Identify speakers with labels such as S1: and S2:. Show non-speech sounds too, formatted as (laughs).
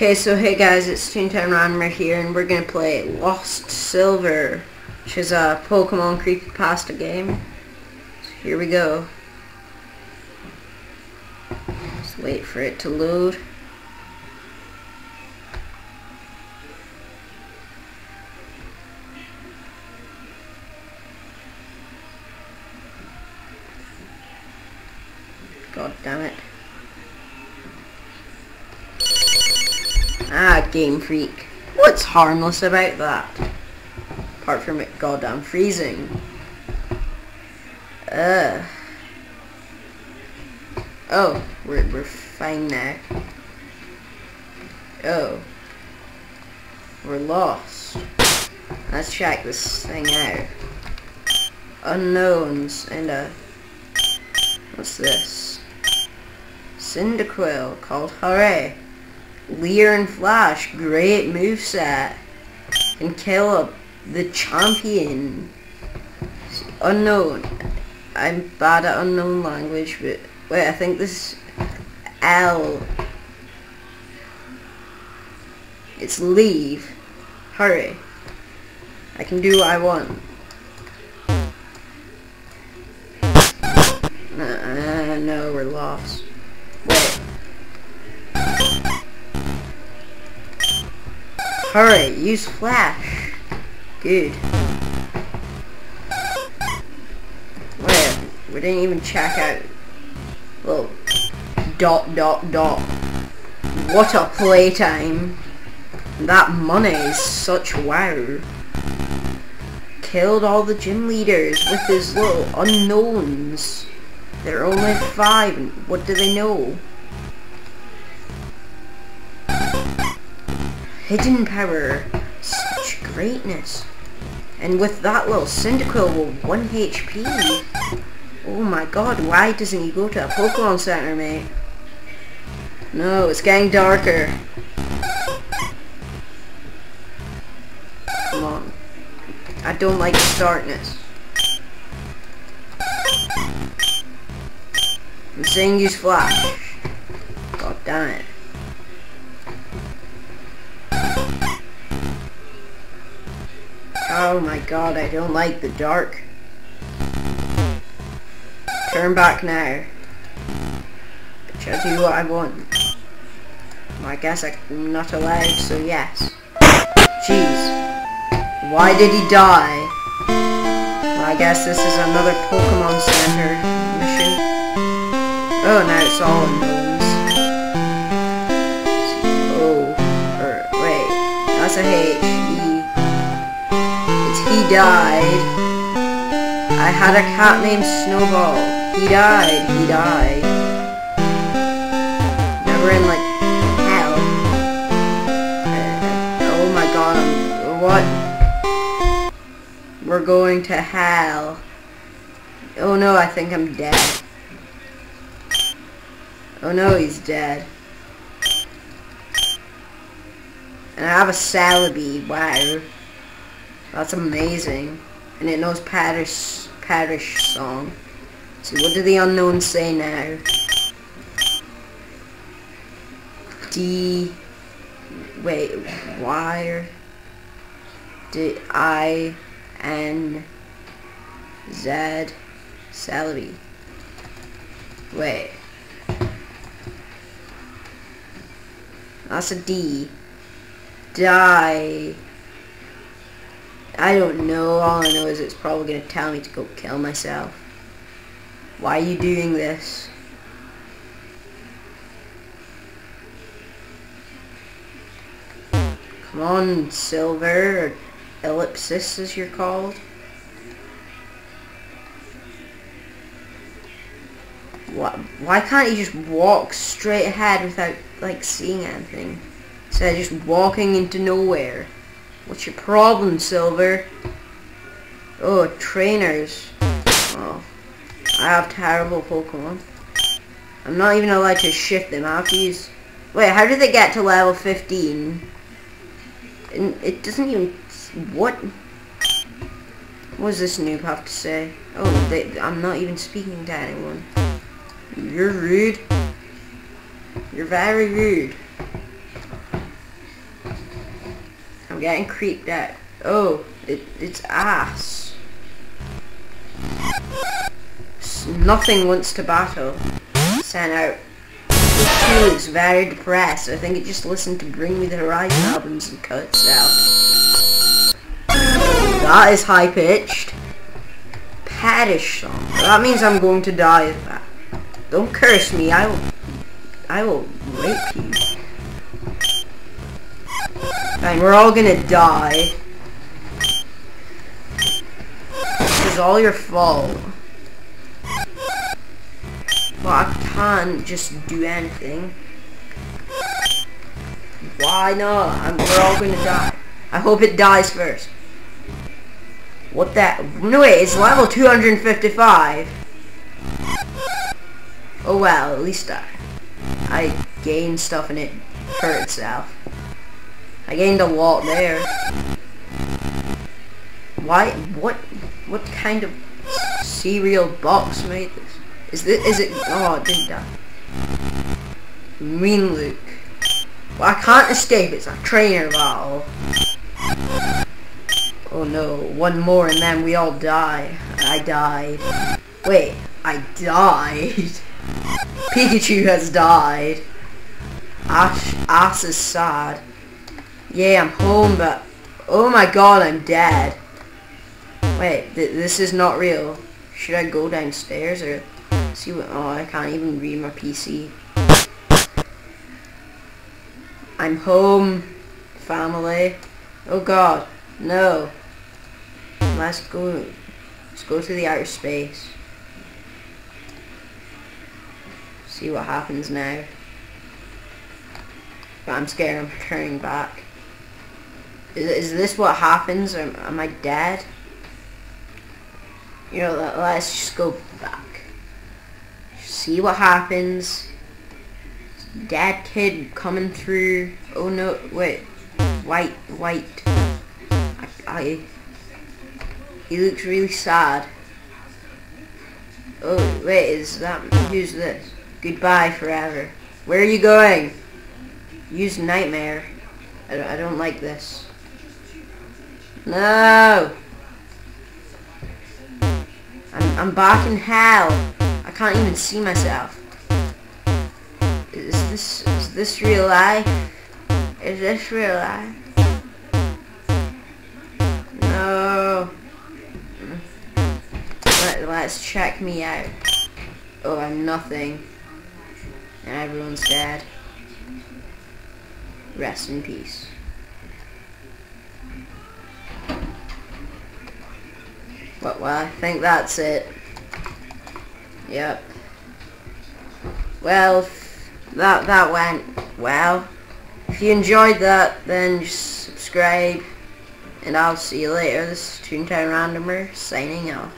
S1: Okay, so hey guys, it's Toontown Randomer here, and we're gonna play Lost Silver, which is a Pokemon Creepypasta game. So here we go. Just wait for it to load. God damn it. Ah, Game Freak. What's harmless about that? Apart from it goddamn freezing. Uh. Oh, we're, we're fine now. Oh. We're lost. Let's check this thing out. Unknowns and uh what's this? Cyndaquil called Hooray. Leer and Flash, great moveset. And kill a, the champion. Unknown. I'm bad at unknown language, but wait, I think this L. It's leave. Hurry. I can do what I want. Uh, no, we're lost. Hurry, use flash. Good. Wait, we didn't even check out. Little dot dot dot. What a playtime. That money is such wow. Killed all the gym leaders with his little unknowns. They're only five. What do they know? Hidden power. Such greatness. And with that little Cyndaquil with 1 HP. Oh my god, why doesn't he go to a Pokemon Center, mate? No, it's getting darker. Come on. I don't like the darkness. I'm saying use flash. God damn it. Oh my god, I don't like the dark. Turn back now. But I'll do what I want. I guess I'm not allowed, so yes. Jeez. Why did he die? Well, I guess this is another Pokemon Center mission. Oh, now it's all unknowns. Oh, or, wait, that's a H. He died. I had a cat named Snowball. He died. He died. Never in, like, hell. Uh, oh my god, I'm, what? We're going to hell. Oh no, I think I'm dead. Oh no, he's dead. And I have a Celebi, wow. That's amazing. And it knows Perish Perish song. See, what do the unknowns say now? D wait, Y D I N Z Celebi. Wait. That's a D. Die. I don't know. All I know is it's probably going to tell me to go kill myself. Why are you doing this? Come on, Silver, or Ellipsis as you're called. Why, why can't you just walk straight ahead without, like, seeing anything? Instead of just walking into nowhere. What's your problem, Silver? Oh, trainers. Oh, I have terrible Pokemon. I'm not even allowed to shift them. I have to use... Wait, how did they get to level 15? And it doesn't even... What? What does this noob have to say? Oh, they, I'm not even speaking to anyone. You're rude. You're very rude. I'm getting creeped out. Oh, it, it's ass. Nothing wants to battle. Sent out. He looks very depressed. I think it just listened to Bring Me the Horizon albums and cut itself. That is high pitched. Perish song. That means I'm going to die of that. Don't curse me. I will. I will rape you. Fine, we're all gonna die. This is all your fault. Well, I can't just do anything. Why not? I'm, we're all gonna die. I hope it dies first. What that? No wait, it's level 255. Oh well, at least I, I gained stuff and it hurt itself. I gained a lot there. Why? What? What kind of cereal box made this? Is this? Is it? Oh, it didn't die. Mean Luke. Well, I can't escape. It's a trainer battle. Oh no, one more and then we all die. I died. Wait, I died. (laughs) Pikachu has died. Ash, Ash is sad. Yeah, I'm home, but oh my god, I'm dead. Wait, th this is not real. Should I go downstairs or see what? Oh, I can't even read my PC. I'm home, family. Oh god, no. Let's go. Let's go to the outer space. See what happens now. But I'm scared I'm turning back. Is, is this what happens? Am, am I dead? You know, let, let's just go back. See what happens. Dead kid coming through. Oh no, wait. White, white. I, I he looks really sad. Oh, wait, is that, who's this? Goodbye forever. Where are you going? Use nightmare. I don't, I don't like this. No! I'm, I'm back in hell. I can't even see myself. Is this, is this real life? Is this real life? No. Let, let's check me out. Oh, I'm nothing. And everyone's dead. Rest in peace. Well, well, I think that's it. Yep. Well, that that went well. If you enjoyed that, then just subscribe. And I'll see you later. This is Toontown Randomer, signing off.